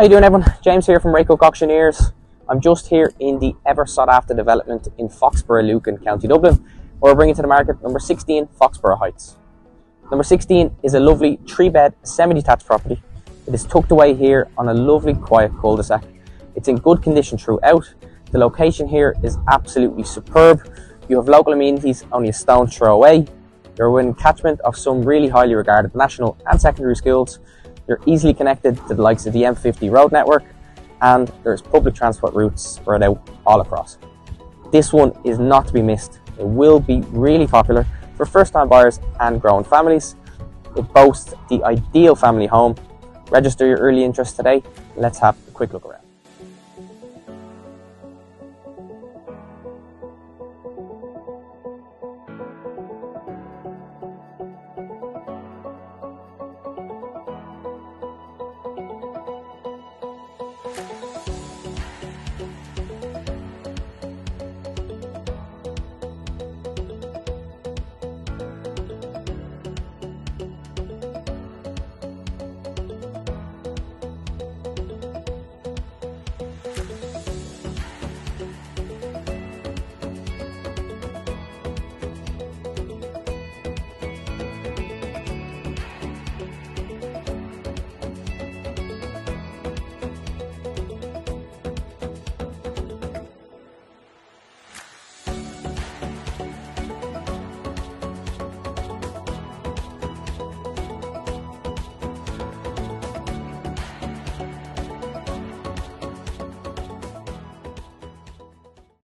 How you doing everyone? James here from Ray Cooke Auctioneers. I'm just here in the ever sought after development in Foxborough Lucan, County Dublin, where we're bringing to the market number 16 Foxborough Heights. Number 16 is a lovely three bed semi detached property. It is tucked away here on a lovely quiet cul-de-sac. It's in good condition throughout. The location here is absolutely superb. You have local amenities only a stone's throw away. You're within catchment of some really highly regarded national and secondary schools you're easily connected to the likes of the M50 road network and there's public transport routes spread out all across. This one is not to be missed. It will be really popular for first time buyers and growing families. It boasts the ideal family home. Register your early interest today. Let's have a quick look around.